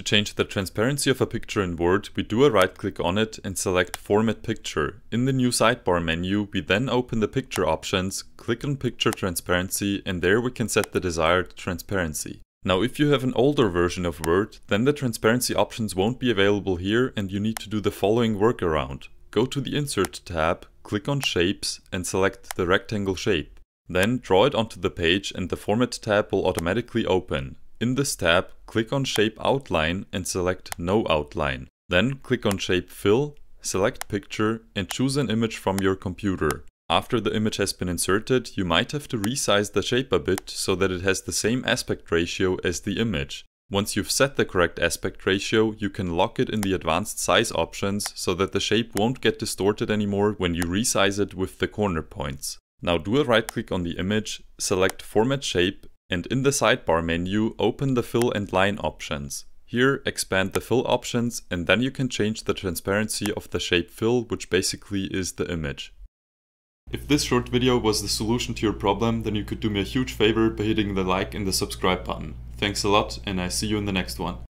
To change the transparency of a picture in Word, we do a right click on it and select Format Picture. In the new sidebar menu, we then open the picture options, click on Picture Transparency and there we can set the desired transparency. Now if you have an older version of Word, then the transparency options won't be available here and you need to do the following workaround. Go to the Insert tab, click on Shapes and select the rectangle shape. Then draw it onto the page and the Format tab will automatically open. In this tab, click on Shape Outline and select No Outline. Then click on Shape Fill, select Picture and choose an image from your computer. After the image has been inserted, you might have to resize the shape a bit so that it has the same aspect ratio as the image. Once you've set the correct aspect ratio, you can lock it in the advanced size options so that the shape won't get distorted anymore when you resize it with the corner points. Now do a right click on the image, select Format Shape and in the sidebar menu open the fill and line options. Here expand the fill options and then you can change the transparency of the shape fill which basically is the image. If this short video was the solution to your problem then you could do me a huge favor by hitting the like and the subscribe button. Thanks a lot and I see you in the next one.